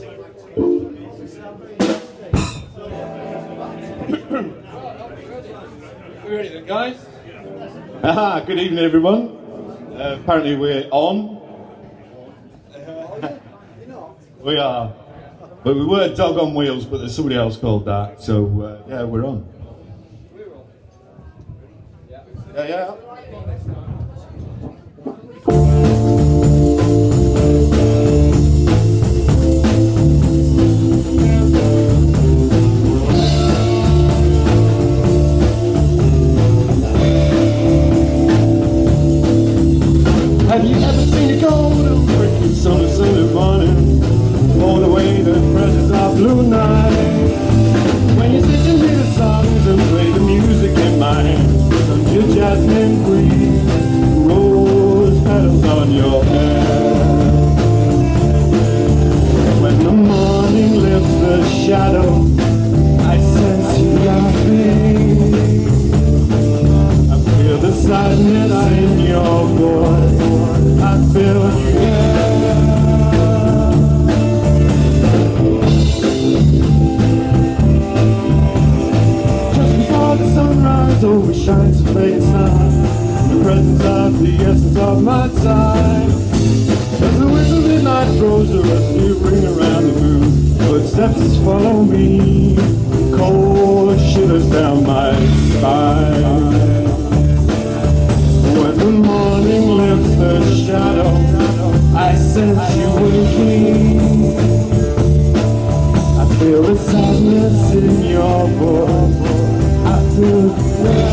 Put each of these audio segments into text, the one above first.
we ready then, guys? Aha, good evening, everyone. Uh, apparently, we're on. we are. But we were dog on wheels, but there's somebody else called that. So, uh, yeah, we're on. Yeah, yeah. shines a late night The presence of the essence of my time. As the whistle of midnight throws a rusty ring around the moon. Footsteps follow me. Cold shivers down my spine. When the morning lifts the shadow I sense you waking I feel the sadness in your voice. I feel the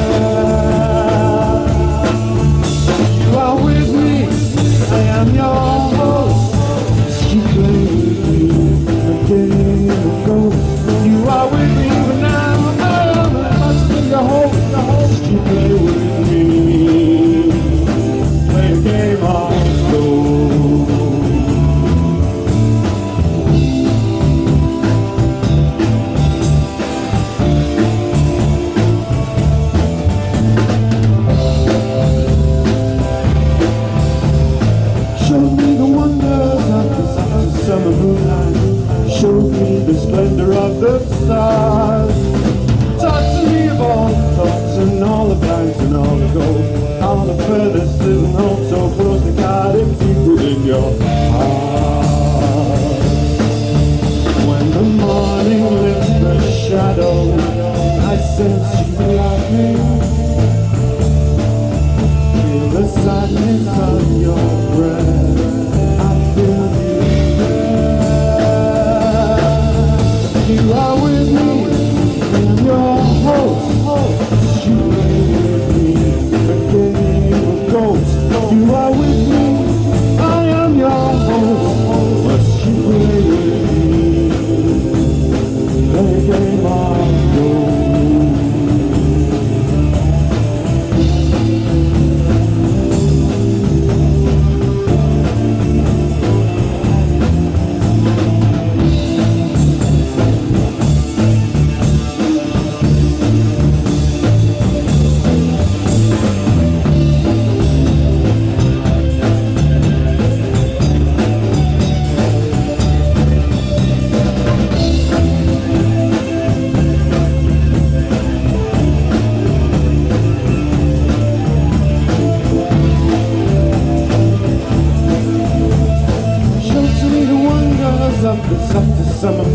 some of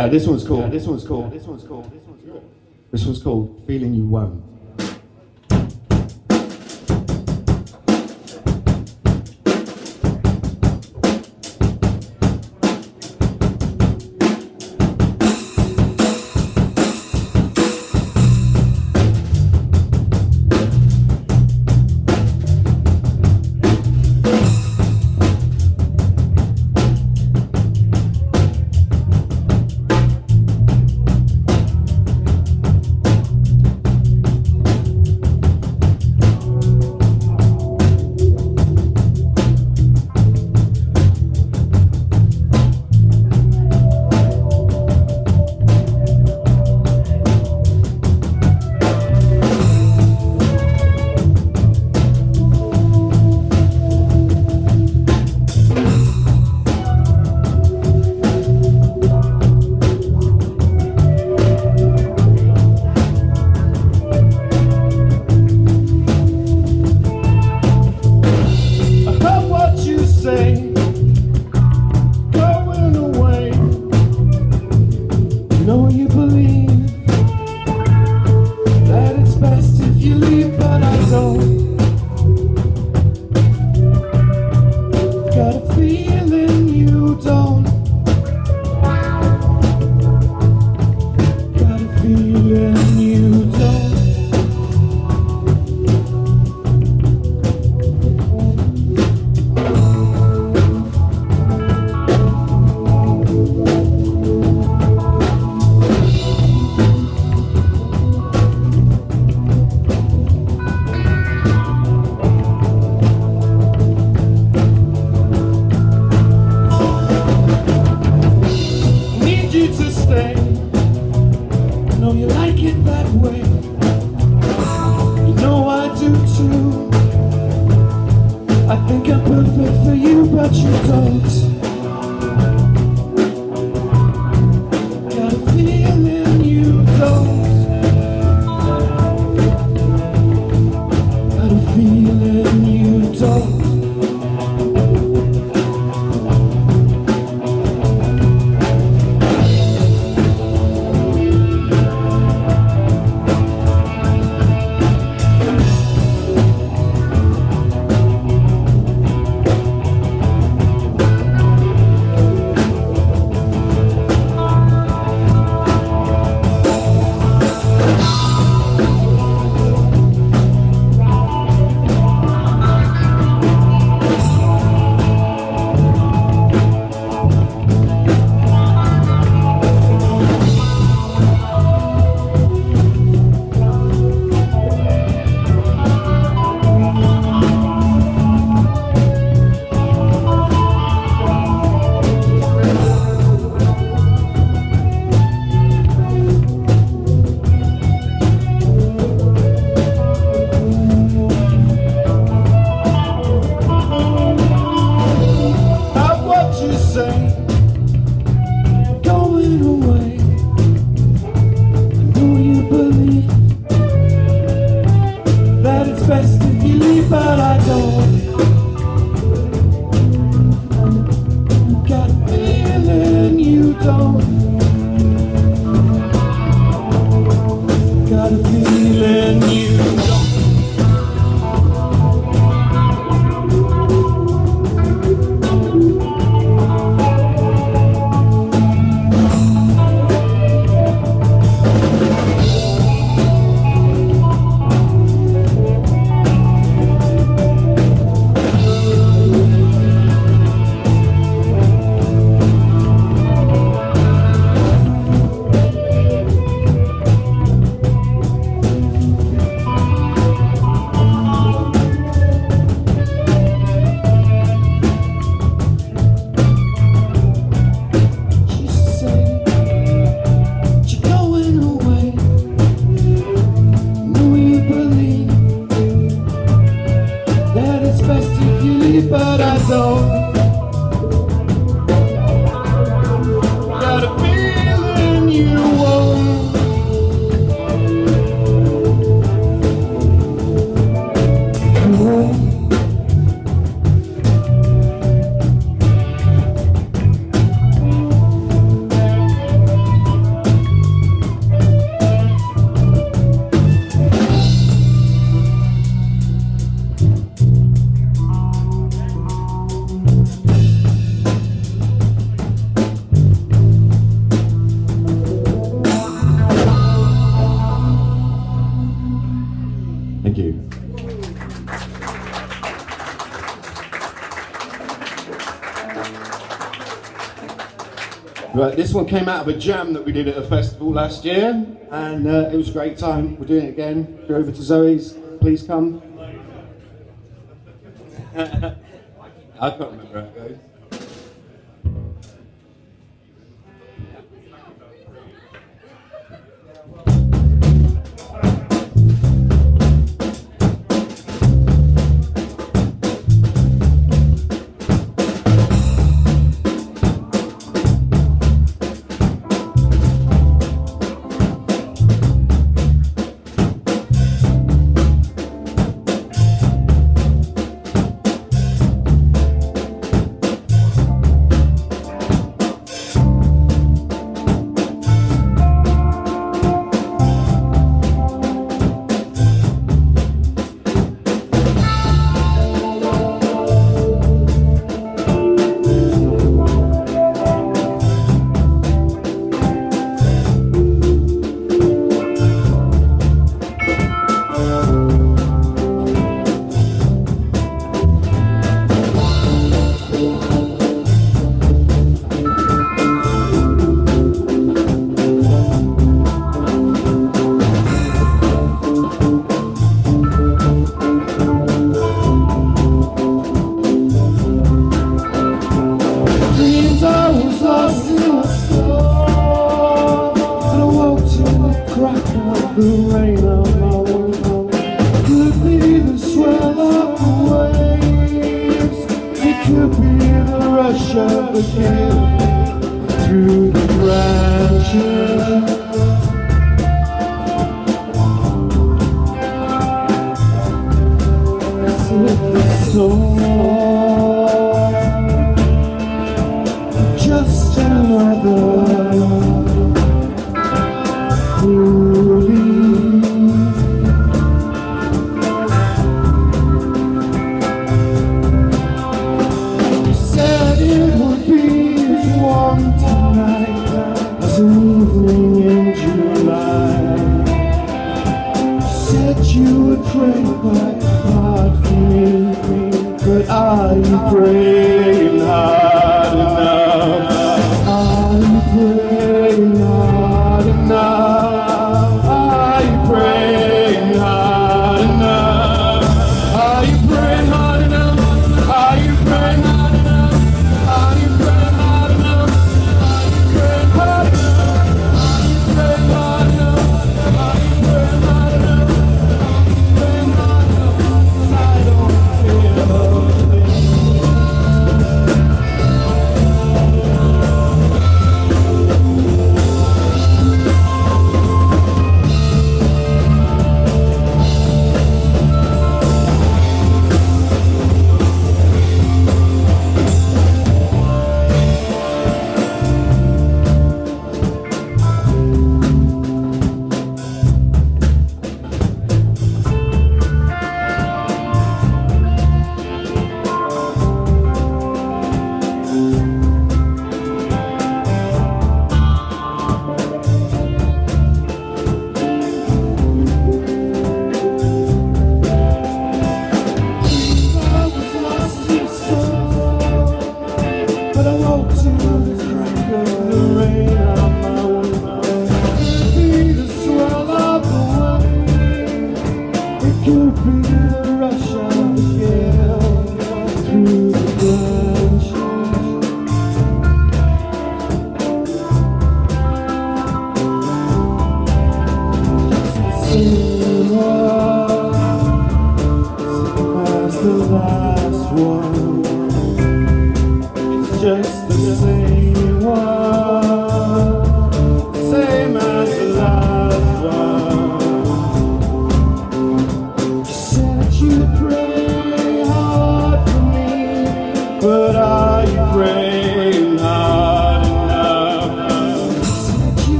Uh, this one's cool. This one's cool. This one's cool. This one's cool. This one's cool. Feeling you won't. Uh, this one came out of a jam that we did at a festival last year, and uh, it was a great time. We're doing it again. If you're over to Zoe's, please come. I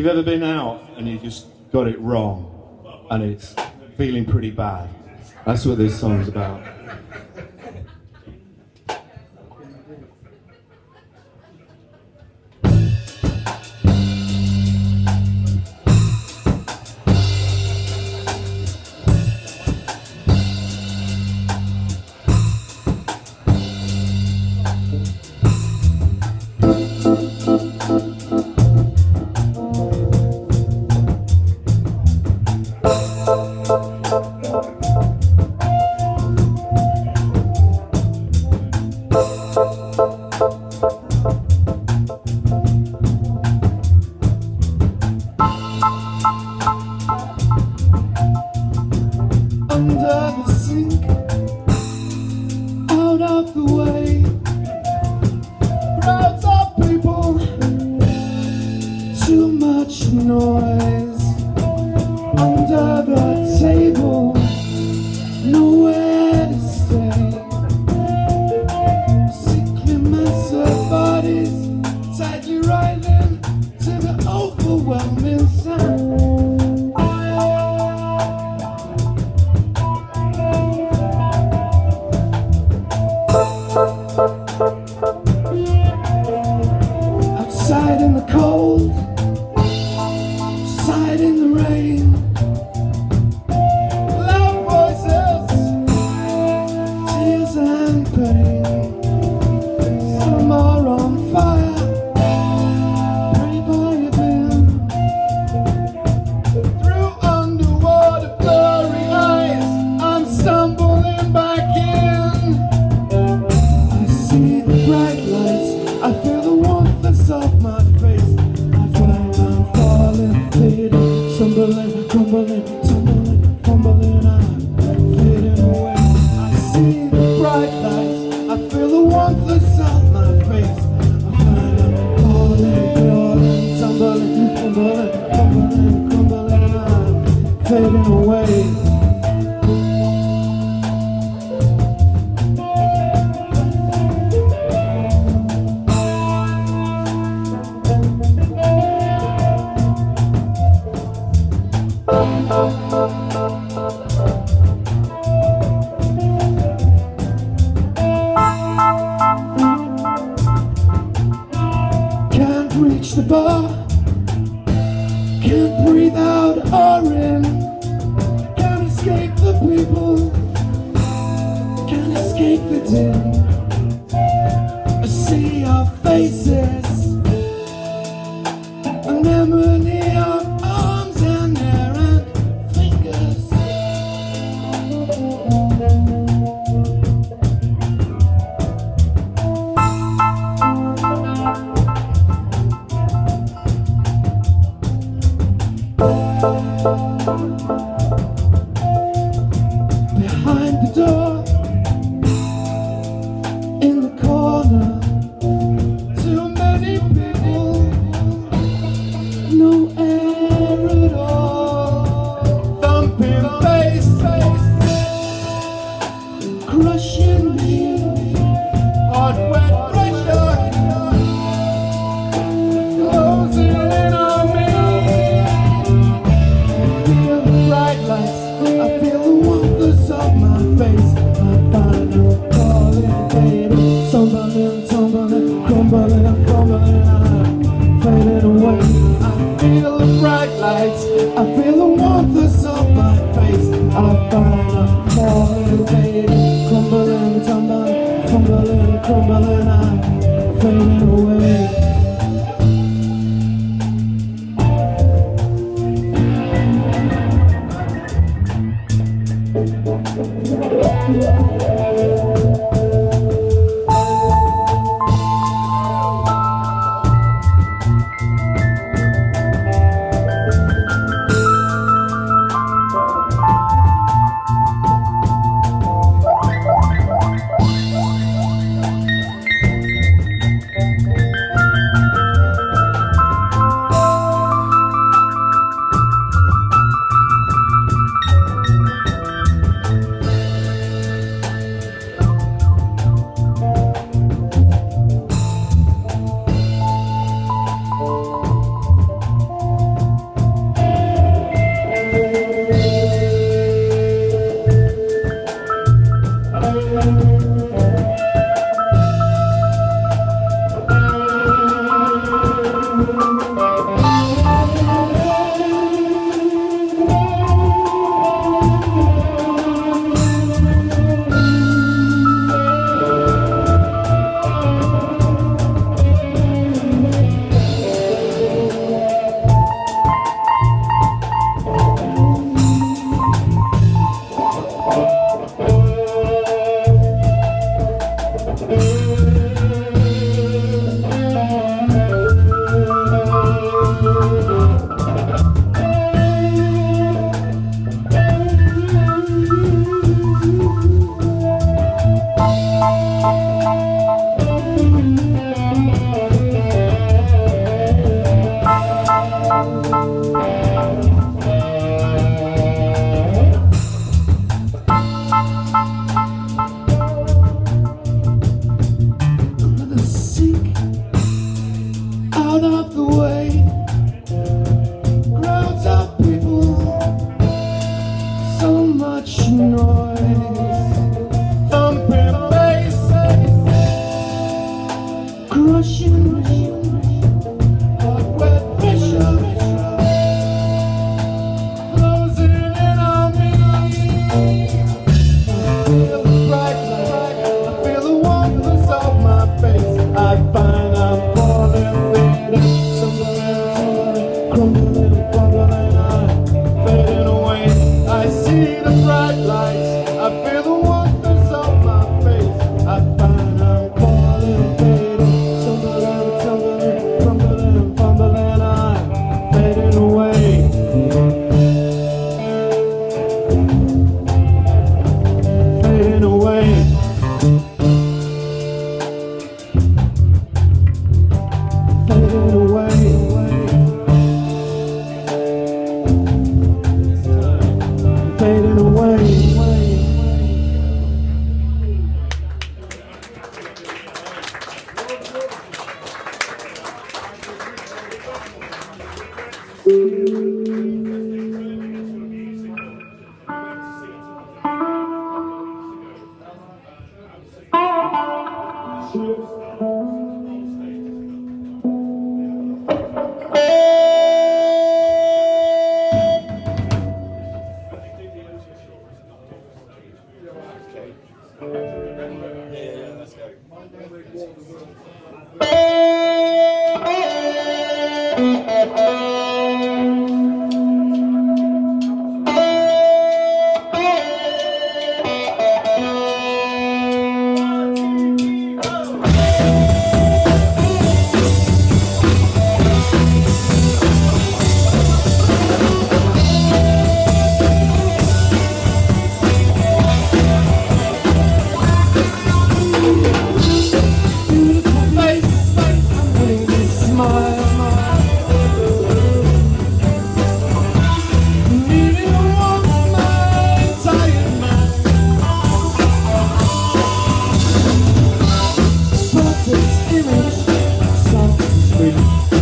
you've ever been out and you just got it wrong and it's feeling pretty bad, that's what this song's about. I see your faces. 空。image, something sweet.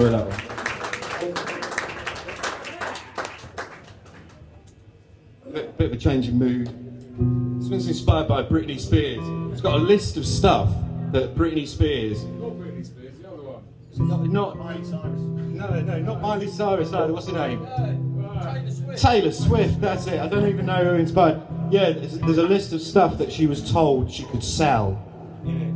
A. Bit, bit of a change of mood. This one's inspired by Britney Spears. It's got a list of stuff that Britney Spears. Not Britney Spears, the other one. Not, not Miley Cyrus. No, no, not Miley Cyrus either. What's her name? Taylor Swift. Taylor Swift. That's it. I don't even know who inspired. Yeah, there's, there's a list of stuff that she was told she could sell. Yeah.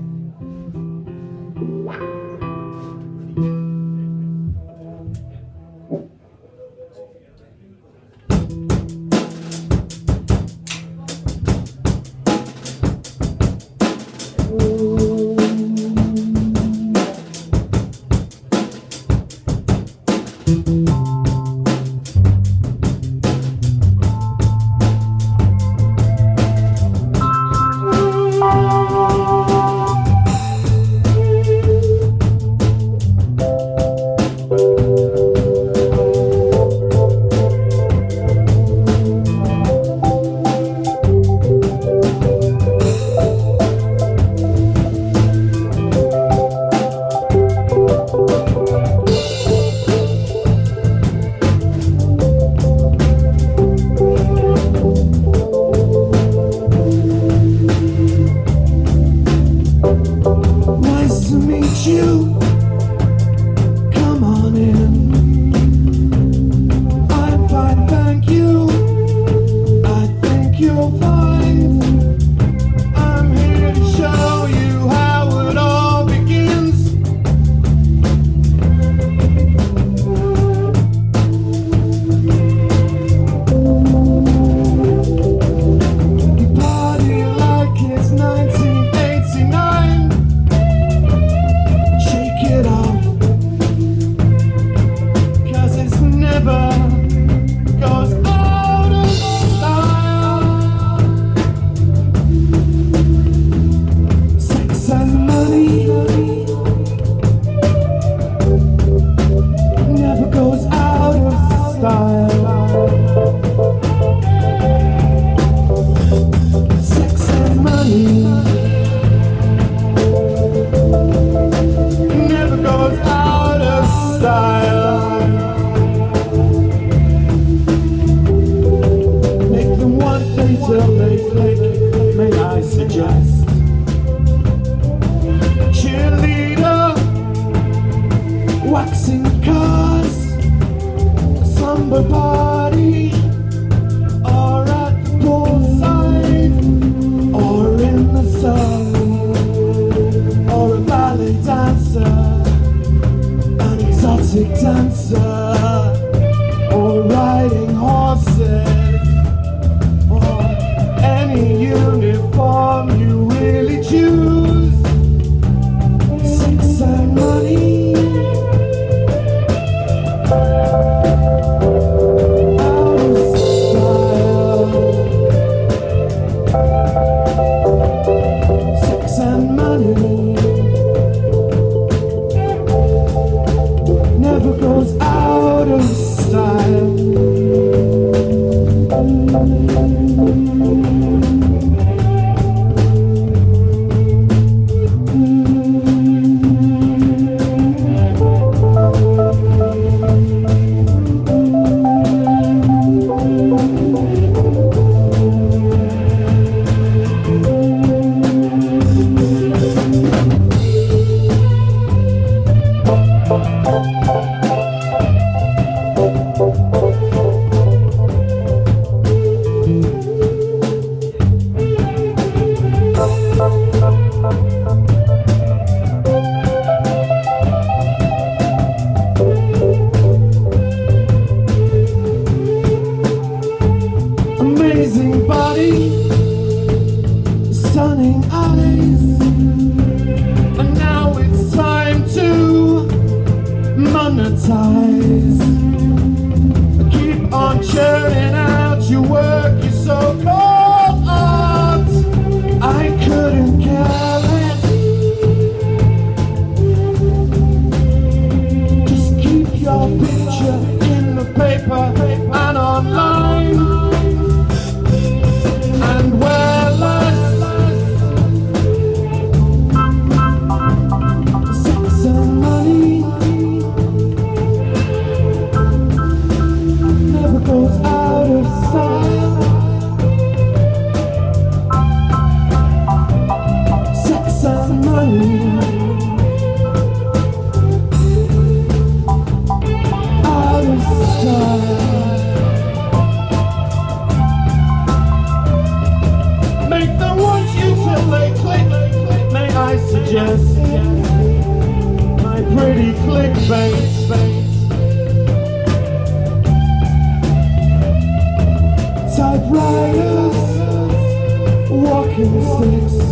Six, six.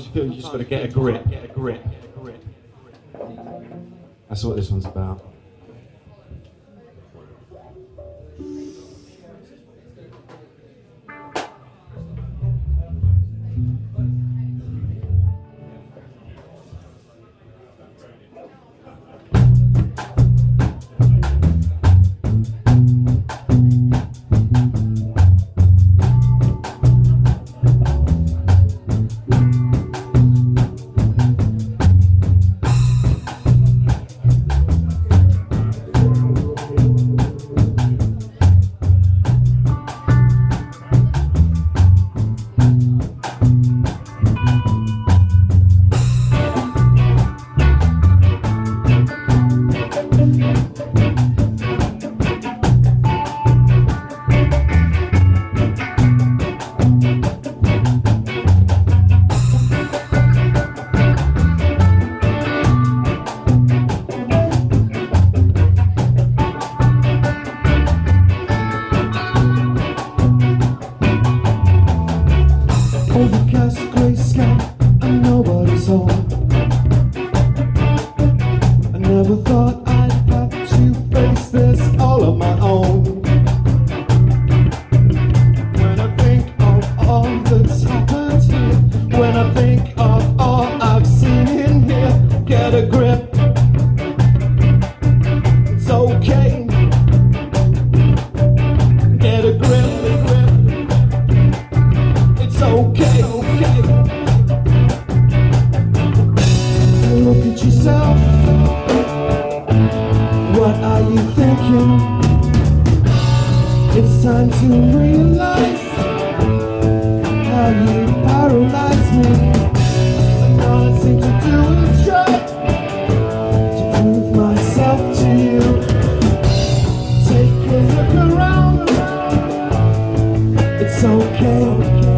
Sometimes you feel you just got to get a grip. Get a grip. That's what this one's about. it's okay.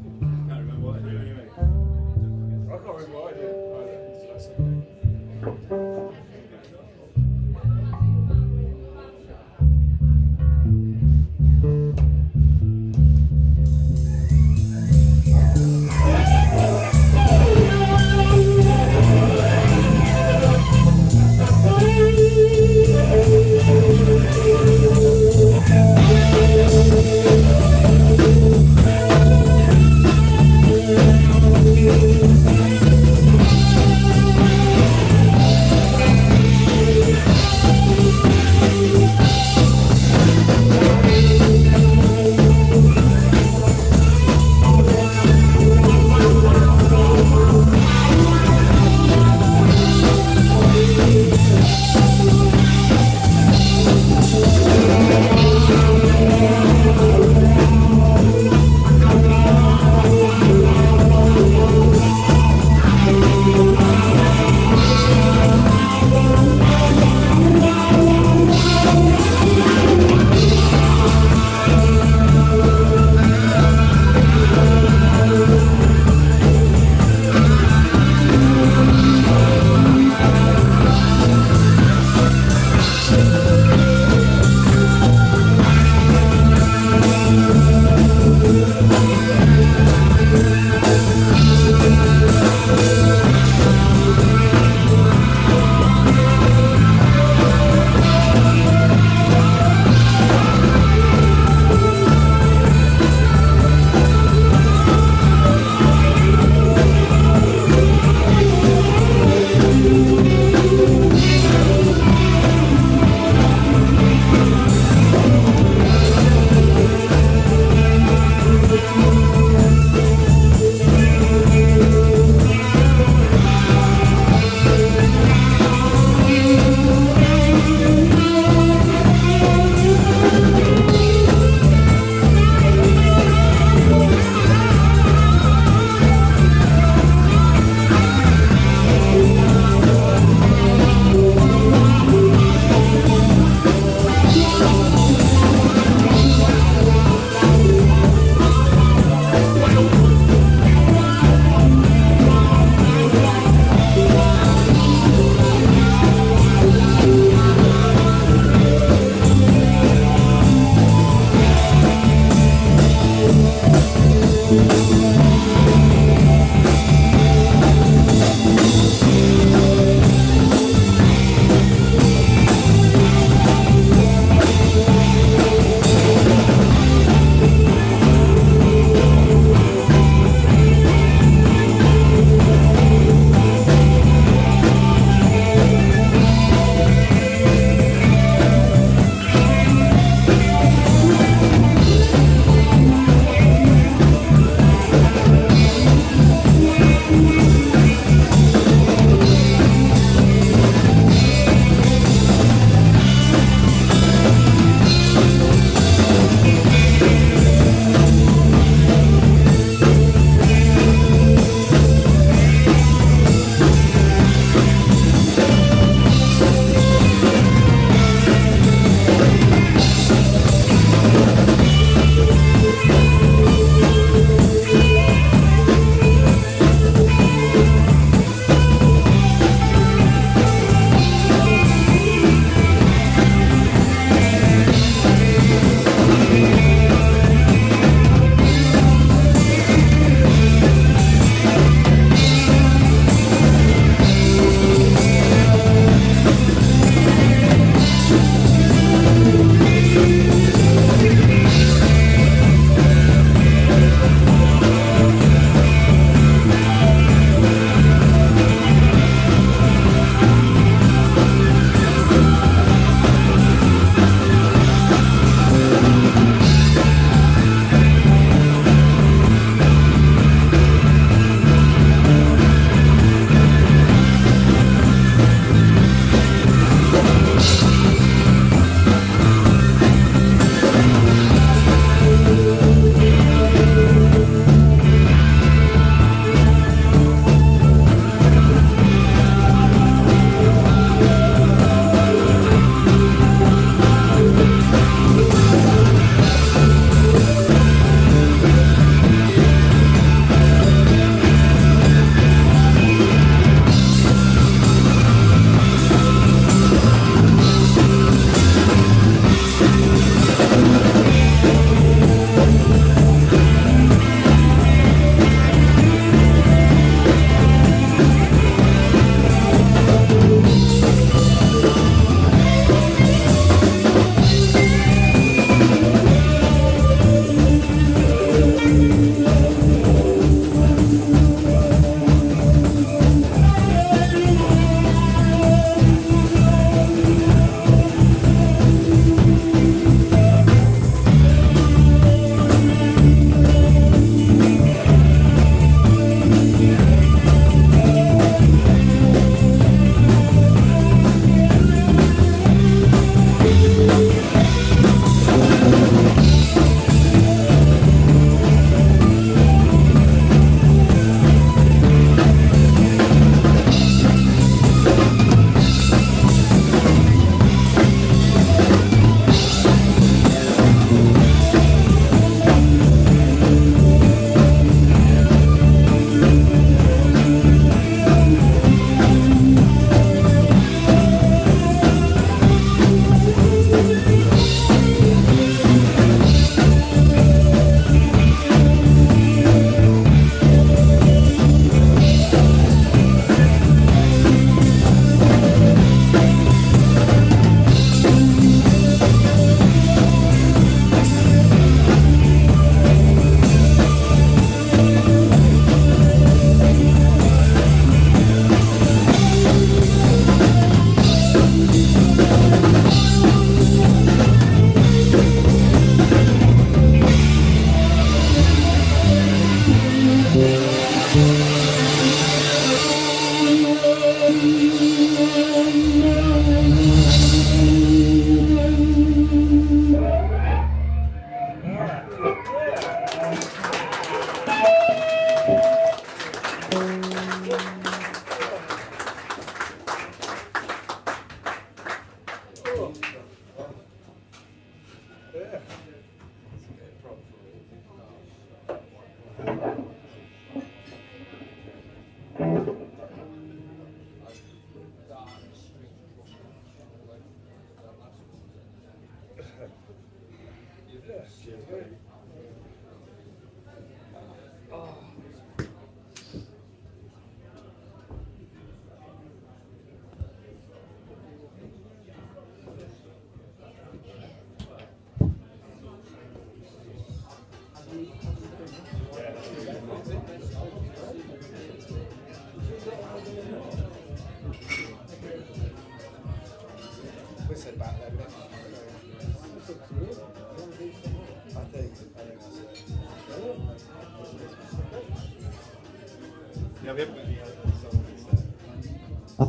Well,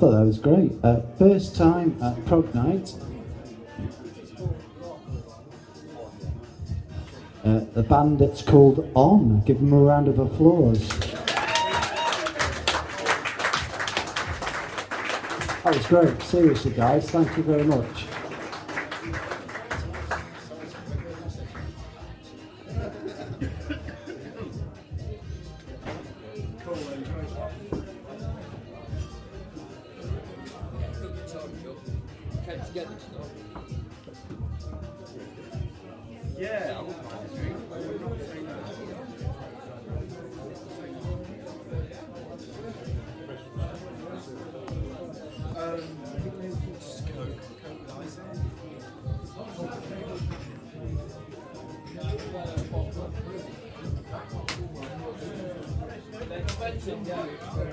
thought that was great. Uh, first time at Prog Night. Uh, the band that's called On. Give them a round of applause. That was great. Seriously, guys, thank you very much. Got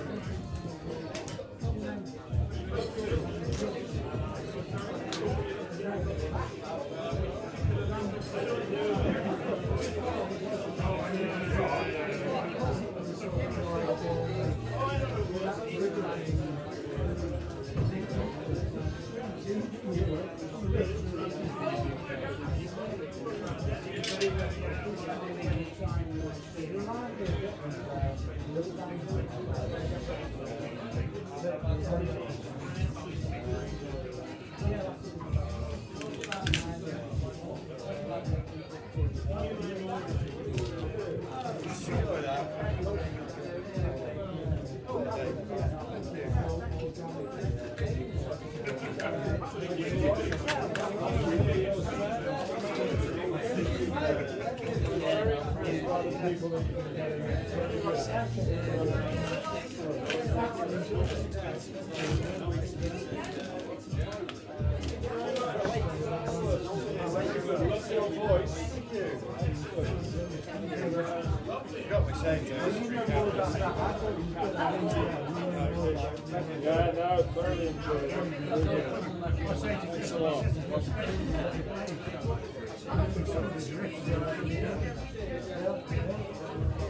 me saying, Yeah, no, thoroughly enjoyed it. Thanks a lot.